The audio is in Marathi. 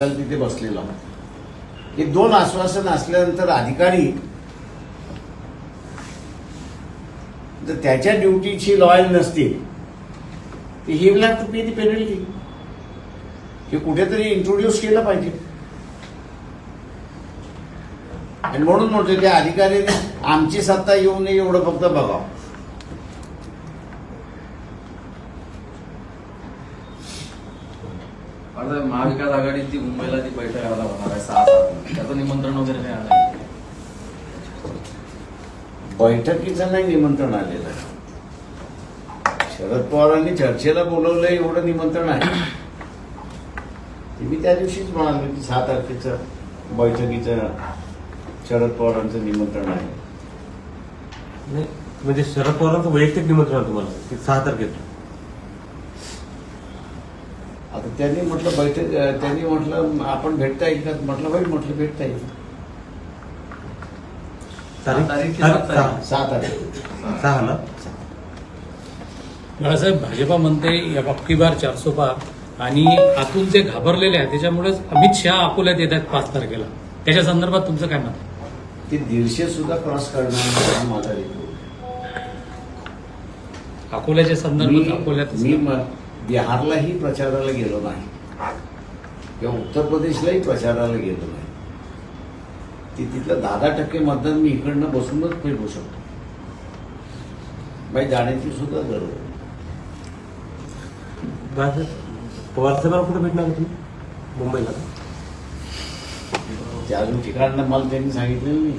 तिथे बसलेला. हे दोन आश्वासन असल्यानंतर अधिकारी जर त्याच्या ड्युटीची लॉयल नसतील तर he will have to pay the penalty हे कुठेतरी इंट्रोड्यूस केलं पाहिजे. आणि म्हणून म्हणतो त्या अधिकाऱ्याने आमची सत्ता येऊ नये एवढं फक्त बघावं. आता महाविकास आघाडीची मुंबईला ती बैठक आला होणार आहे सहा तारखेला. त्याचं निमंत्रण वगैरे काही आलं नाही. बैठकीचं नाही निमंत्रण आलेलं शरद पवारांनी चर्चेला बोलवलं एवढं निमंत्रण आहे ते मी त्या दिवशीच म्हणालो की सहा तारखेचं बैठकीचं शरद पवारांचं निमंत्रण आहे नाही म्हणजे शरद पवारांचं वैयक्तिक निमंत्रण आहे तुम्हाला की सहा तारखेत आता त्यांनी म्हटलं बैठक त्यांनी म्हटलं आपण भेटता येईल का? म्हटलं होईल म्हटलं भेटता येईल? सहा. तारखे. बाळासाहेब भाजपा म्हणते या बाबकी बार चारसो पार. आणि आतून जे घाबरलेले आहेत त्याच्यामुळेच अमित शहा अकोल्यात येत आहेत पाच तारखेला. त्याच्या संदर्भात तुमचं काय मत आहे? ते दीडशे सुद्धा क्रॉस करणार माझा रिपोर्ट अकोल्याच्या संदर्भात अकोल्यात म- बिहारलाही प्रचाराला गेलो नाही. किंवा उत्तर प्रदेशलाही प्रचाराला गेलो नाही. ती तिथलं दहा दहा टक्के मतदान मी इकडनं बसूनच फिरवू शकतो. बाई जाण्याची सुद्धा गरज. बाळासाहेब पवार साहेबांना कुठे भेटणार तुम्ही? मुंबईला. ते अजून ठिकाण मला त्यांनी सांगितलेलं नाही.